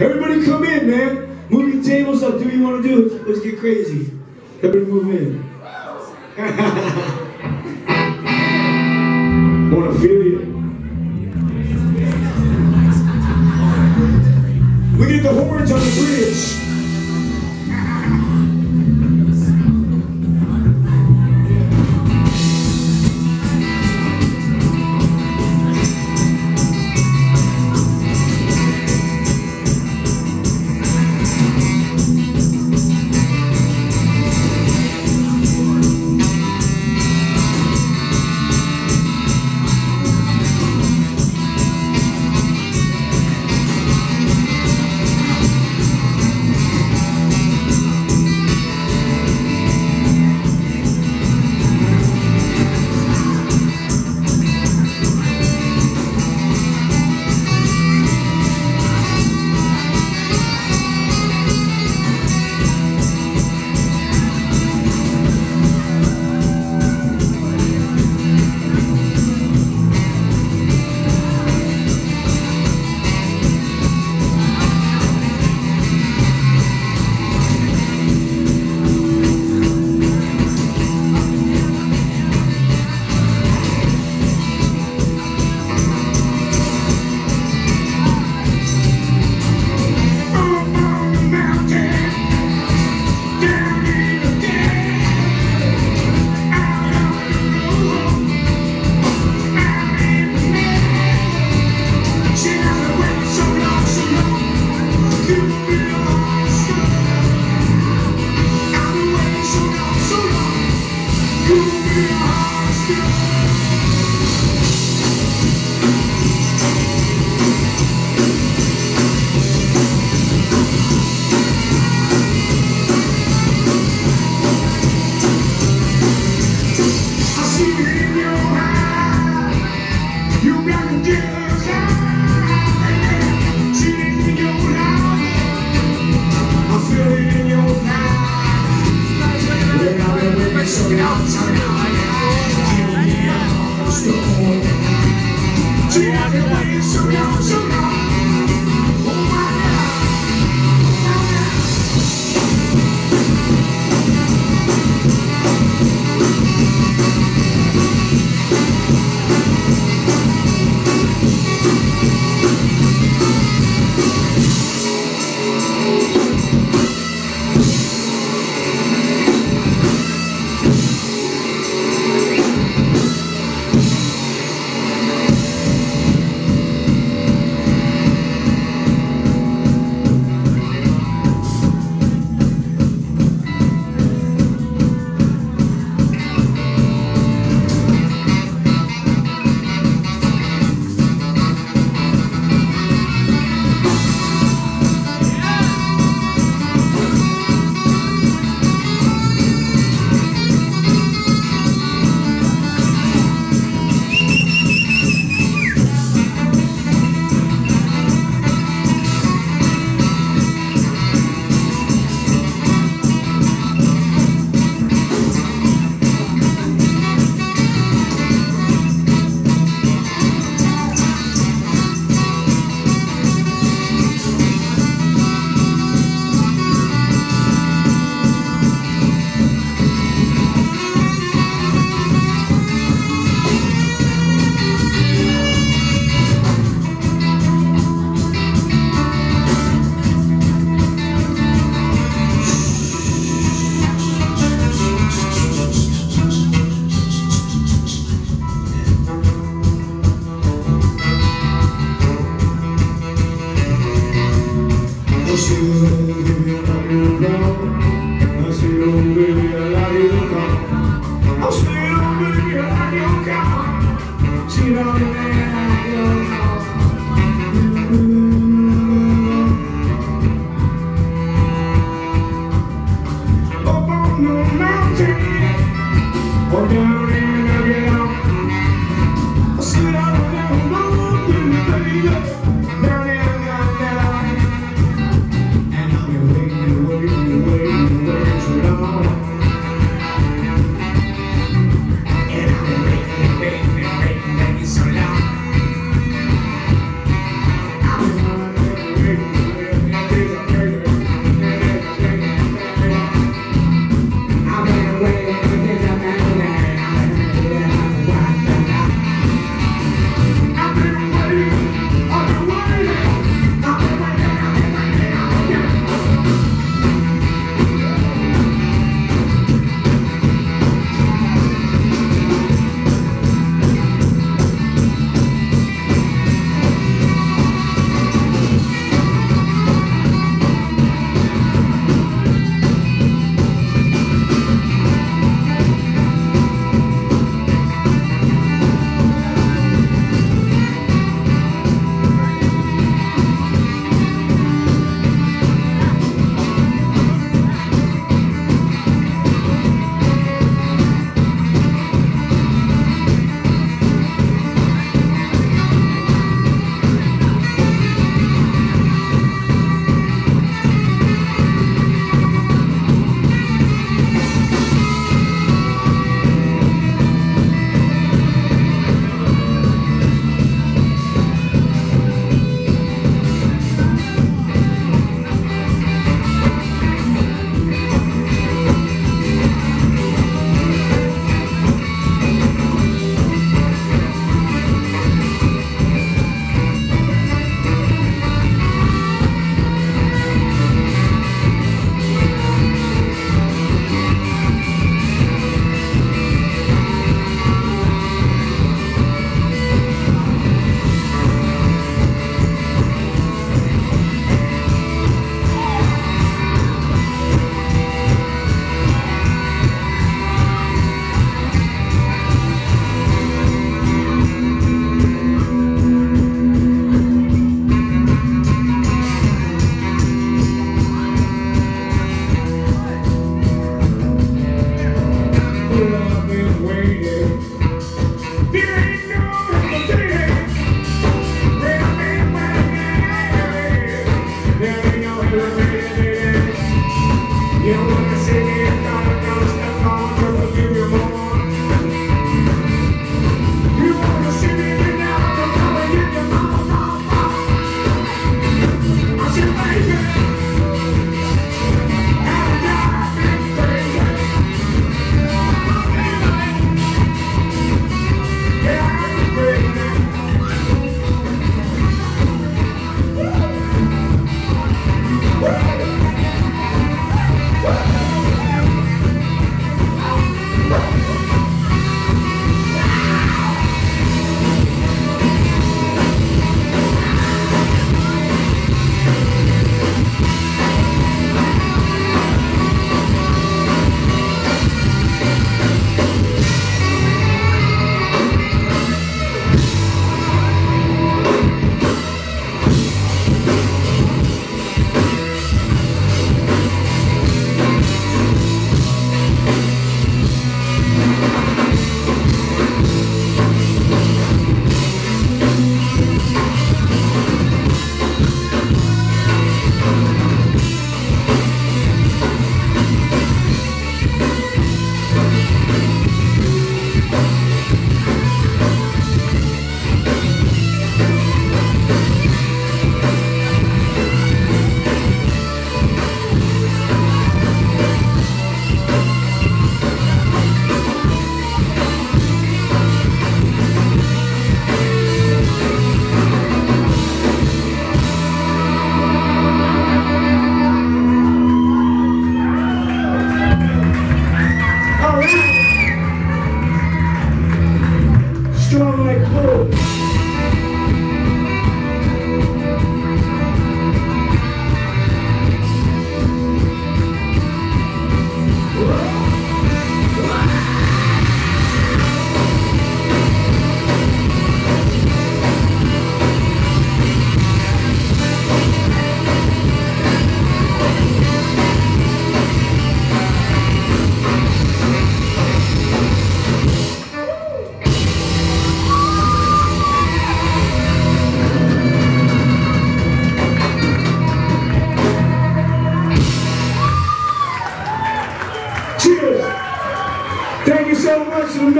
Everybody come in, man. Move your tables up. Do what you want to do. Let's get crazy. Everybody move in. I wanna feel you. We get the horns on the bridge.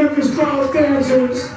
Memphis Crawl dancers.